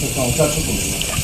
我操，我掉出谷子。